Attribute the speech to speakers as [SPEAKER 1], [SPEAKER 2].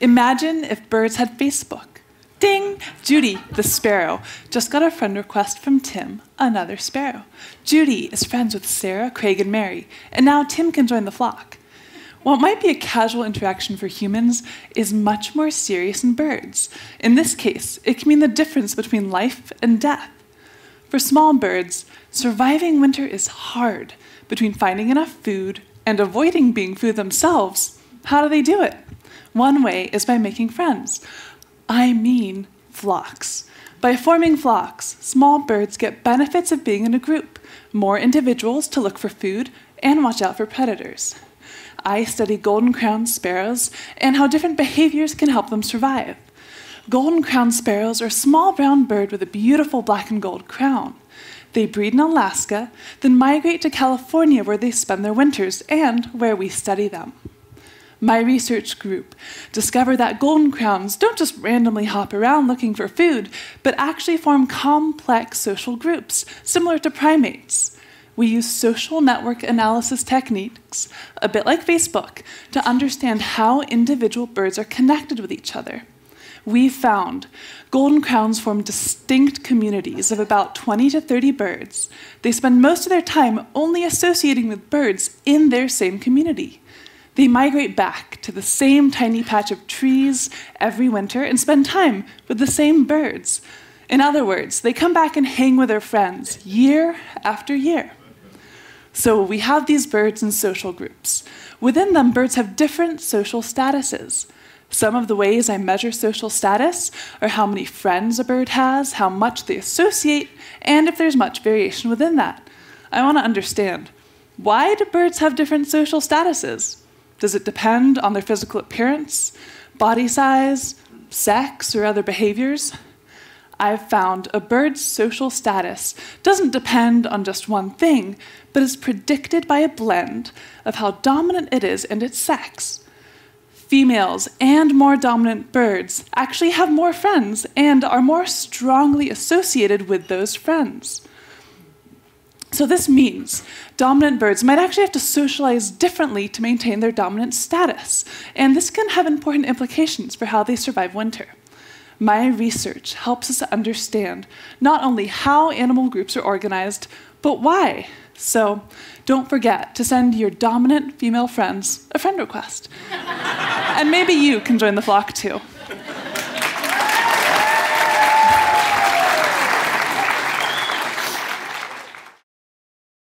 [SPEAKER 1] Imagine if birds had Facebook. Ding! Judy, the sparrow, just got a friend request from Tim, another sparrow. Judy is friends with Sarah, Craig, and Mary, and now Tim can join the flock. What might be a casual interaction for humans is much more serious in birds. In this case, it can mean the difference between life and death. For small birds, surviving winter is hard. Between finding enough food and avoiding being food themselves, how do they do it? One way is by making friends. I mean flocks. By forming flocks, small birds get benefits of being in a group, more individuals to look for food, and watch out for predators. I study golden crowned sparrows and how different behaviors can help them survive. Golden crowned sparrows are a small brown bird with a beautiful black and gold crown. They breed in Alaska, then migrate to California where they spend their winters and where we study them my research group discovered that golden crowns don't just randomly hop around looking for food, but actually form complex social groups, similar to primates. We use social network analysis techniques, a bit like Facebook, to understand how individual birds are connected with each other. We found golden crowns form distinct communities of about 20 to 30 birds. They spend most of their time only associating with birds in their same community. They migrate back to the same tiny patch of trees every winter and spend time with the same birds. In other words, they come back and hang with their friends year after year. So we have these birds in social groups. Within them, birds have different social statuses. Some of the ways I measure social status are how many friends a bird has, how much they associate, and if there's much variation within that. I want to understand why do birds have different social statuses? Does it depend on their physical appearance, body size, sex, or other behaviors? I've found a bird's social status doesn't depend on just one thing, but is predicted by a blend of how dominant it is and its sex. Females and more dominant birds actually have more friends and are more strongly associated with those friends. So, this means dominant birds might actually have to socialize differently to maintain their dominant status, and this can have important implications for how they survive winter. My research helps us understand not only how animal groups are organized, but why. So, don't forget to send your dominant female friends a friend request. and maybe you can join the flock too.